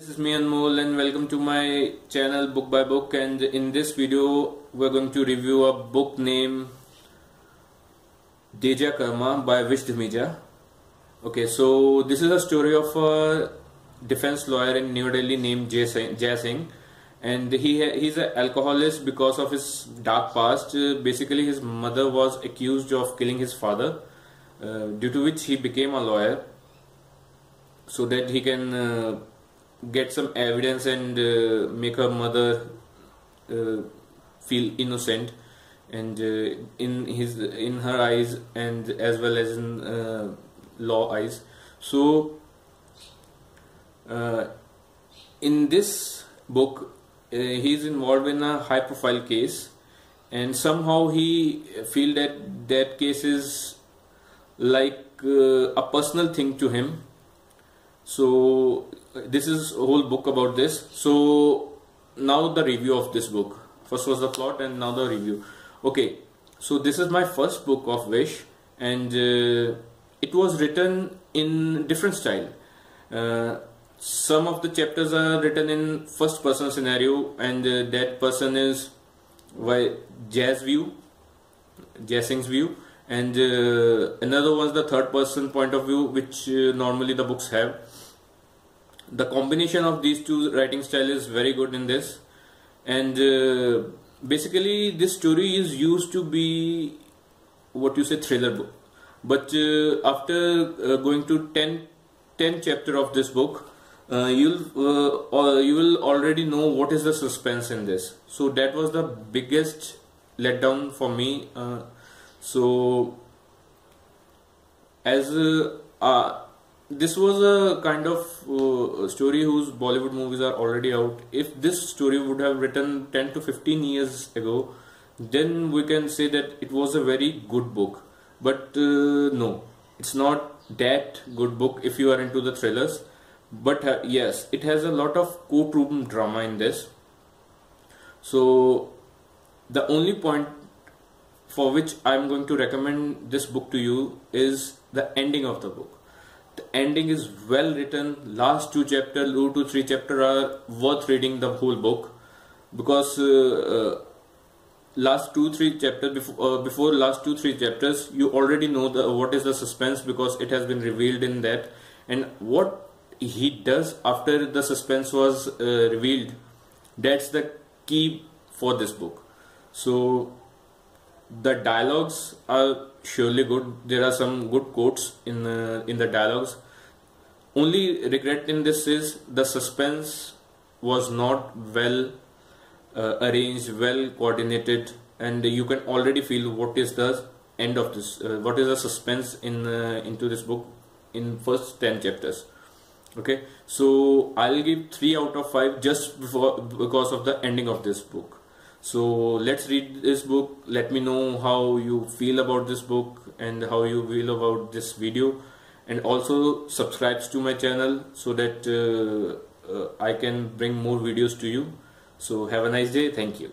This is me Anmol and welcome to my channel Book by Book and in this video we're going to review a book named Deja Karma by Vish Dhamija. Okay, so this is a story of a defense lawyer in New Delhi named Jay Singh and he he's an alcoholic because of his dark past. Basically his mother was accused of killing his father uh, due to which he became a lawyer so that he can uh, get some evidence and uh, make her mother uh, feel innocent and uh, in his in her eyes and as well as in uh, law eyes. So uh, in this book uh, he is involved in a high profile case and somehow he feel that that case is like a personal thing to him so this is a whole book about this. So now the review of this book. First was the plot and now the review. Okay so this is my first book of Vish and uh, it was written in different style. Uh, some of the chapters are written in first person scenario and uh, that person is why jazz view Jay Singh's view and uh, another was the third person point of view which uh, normally the books have. The combination of these two writing style is very good in this. And uh, basically this story is used to be what you say thriller book. But uh, after uh, going to 10 10 chapter of this book uh, you'll you will already know what is the suspense in this. So that was the biggest letdown for me so as this was a kind of uh, story whose Bollywood movies are already out. If this story would have written 10 to 15 years ago, then we can say that it was a very good book. But uh, no, it's not that good book if you are into the thrillers. But uh, yes, it has a lot of courtroom drama in this. So the only point for which I'm going to recommend this book to you is the ending of the book. The ending is well written. Last two chapter two to three chapter are worth reading the whole book because uh, uh, last two three chapters before uh, before last two three chapters you already know the what is the suspense because it has been revealed in that. And what he does after the suspense was uh, revealed that's the key for this book. So the dialogues are surely good. There are some good quotes in uh, in the dialogues. Only regret in this is the suspense was not well uh, arranged, well coordinated, and you can already feel what is the end of this, uh, what is the suspense in uh, into this book in first ten chapters. Okay, so I'll give three out of five just before because of the ending of this book so let's read this book. Let me know how you feel about this book and how you feel about this video. And also subscribe to my channel so that uh, uh, I can bring more videos to you. So have a nice day. Thank you